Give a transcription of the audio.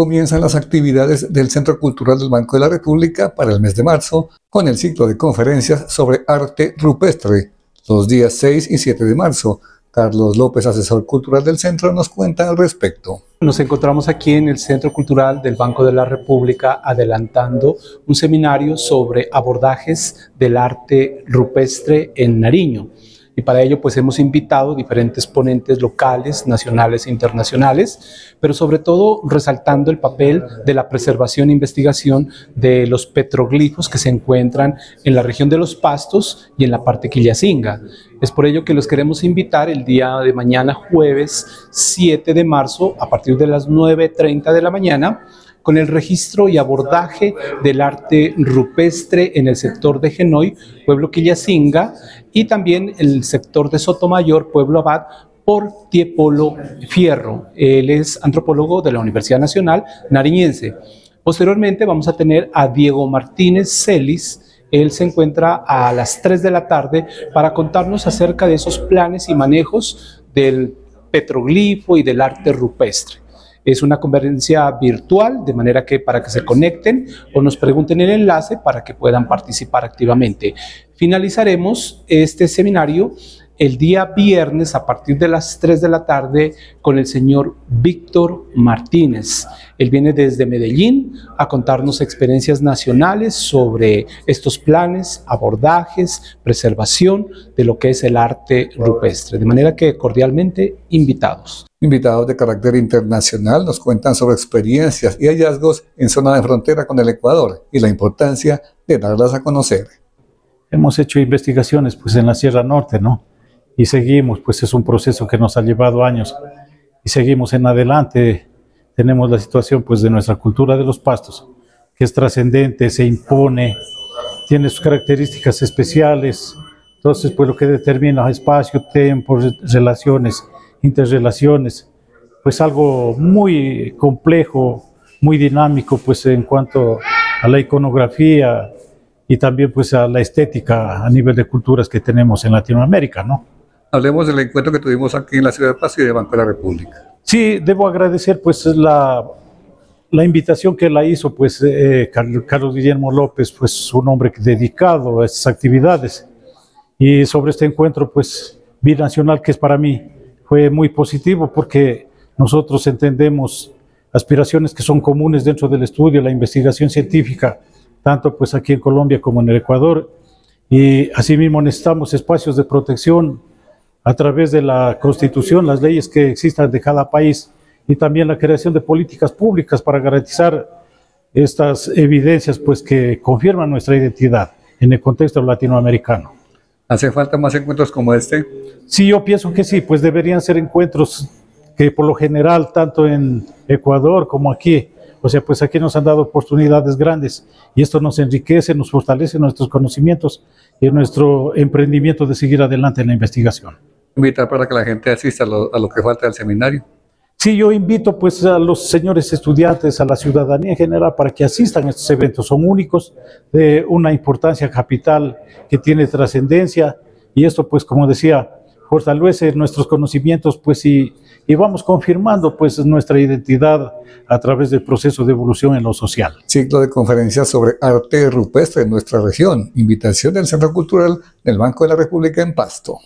comienzan las actividades del Centro Cultural del Banco de la República para el mes de marzo con el ciclo de conferencias sobre arte rupestre los días 6 y 7 de marzo. Carlos López, asesor cultural del centro, nos cuenta al respecto. Nos encontramos aquí en el Centro Cultural del Banco de la República adelantando un seminario sobre abordajes del arte rupestre en Nariño y para ello pues hemos invitado diferentes ponentes locales, nacionales e internacionales, pero sobre todo resaltando el papel de la preservación e investigación de los petroglifos que se encuentran en la región de los Pastos y en la parte quillacinga. Es por ello que los queremos invitar el día de mañana, jueves 7 de marzo, a partir de las 9.30 de la mañana, con el registro y abordaje del arte rupestre en el sector de Genoy, pueblo Quillacinga, y también el sector de Sotomayor, pueblo Abad, por Tiepolo Fierro. Él es antropólogo de la Universidad Nacional Nariñense. Posteriormente vamos a tener a Diego Martínez Celis, él se encuentra a las 3 de la tarde para contarnos acerca de esos planes y manejos del petroglifo y del arte rupestre. Es una conferencia virtual, de manera que para que se conecten o nos pregunten el enlace para que puedan participar activamente. Finalizaremos este seminario el día viernes a partir de las 3 de la tarde con el señor Víctor Martínez. Él viene desde Medellín a contarnos experiencias nacionales sobre estos planes, abordajes, preservación de lo que es el arte rupestre. De manera que cordialmente invitados. Invitados de carácter internacional nos cuentan sobre experiencias y hallazgos en zona de frontera con el Ecuador y la importancia de darlas a conocer. Hemos hecho investigaciones pues en la Sierra Norte, ¿no? y seguimos, pues es un proceso que nos ha llevado años y seguimos en adelante. Tenemos la situación pues de nuestra cultura de los pastos, que es trascendente, se impone, tiene sus características especiales, entonces pues lo que determina espacio, tiempo, relaciones, interrelaciones, pues algo muy complejo, muy dinámico pues en cuanto a la iconografía y también pues a la estética a nivel de culturas que tenemos en Latinoamérica, ¿no? Hablemos del encuentro que tuvimos aquí en la ciudad de Paz y de Banco de la República. Sí, debo agradecer pues la, la invitación que la hizo pues eh, Carlos Guillermo López, pues un hombre dedicado a estas actividades. Y sobre este encuentro pues binacional que es para mí fue muy positivo porque nosotros entendemos aspiraciones que son comunes dentro del estudio, la investigación científica, tanto pues aquí en Colombia como en el Ecuador. Y asimismo necesitamos espacios de protección a través de la constitución, las leyes que existan de cada país y también la creación de políticas públicas para garantizar estas evidencias pues que confirman nuestra identidad en el contexto latinoamericano. ¿Hace falta más encuentros como este? Sí, yo pienso que sí, pues deberían ser encuentros que por lo general, tanto en Ecuador como aquí, o sea, pues aquí nos han dado oportunidades grandes y esto nos enriquece, nos fortalece nuestros conocimientos y nuestro emprendimiento de seguir adelante en la investigación invitar para que la gente asista a lo, que falta del seminario. Sí, yo invito pues a los señores estudiantes, a la ciudadanía en general, para que asistan a estos eventos. Son únicos, de una importancia capital que tiene trascendencia y esto pues como decía, fortalece nuestros conocimientos pues y, y, vamos confirmando pues nuestra identidad a través del proceso de evolución en lo social. Ciclo de conferencias sobre arte rupestre en nuestra región. Invitación del Centro Cultural del Banco de la República en Pasto.